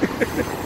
Ha ha ha.